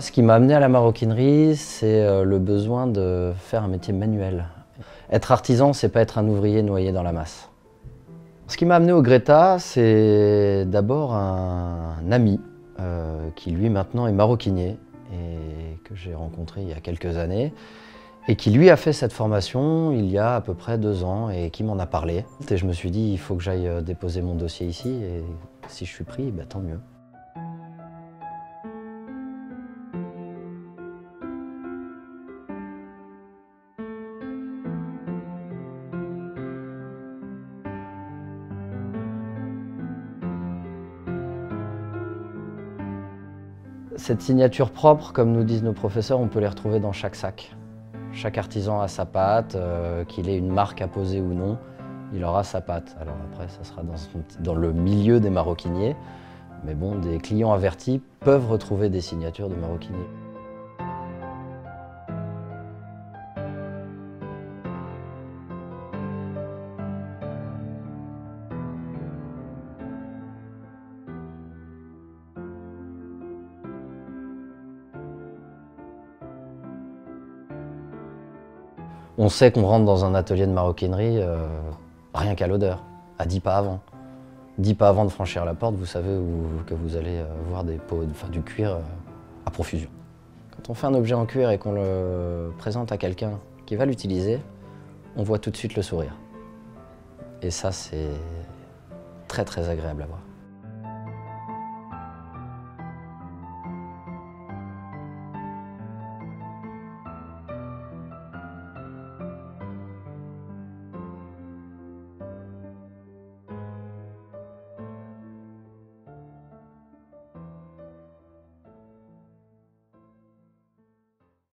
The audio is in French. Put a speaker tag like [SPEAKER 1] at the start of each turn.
[SPEAKER 1] Ce qui m'a amené à la maroquinerie, c'est euh, le besoin de faire un métier manuel. Être artisan, c'est pas être un ouvrier noyé dans la masse. Ce qui m'a amené au Greta, c'est d'abord un ami euh, qui lui maintenant est maroquinier que j'ai rencontré il y a quelques années et qui lui a fait cette formation il y a à peu près deux ans et qui m'en a parlé. Et je me suis dit il faut que j'aille euh, déposer mon dossier ici et si je suis pris, bah, tant mieux. Cette signature propre, comme nous disent nos professeurs, on peut les retrouver dans chaque sac. Chaque artisan a sa pâte, euh, qu'il ait une marque à poser ou non, il aura sa pâte. Alors après, ça sera dans, dans le milieu des maroquiniers, mais bon, des clients avertis peuvent retrouver des signatures de maroquiniers. On sait qu'on rentre dans un atelier de maroquinerie euh, rien qu'à l'odeur, à 10 pas avant. 10 pas avant de franchir la porte, vous savez que vous allez euh, voir du cuir euh, à profusion. Quand on fait un objet en cuir et qu'on le présente à quelqu'un qui va l'utiliser, on voit tout de suite le sourire. Et ça, c'est très très agréable à voir.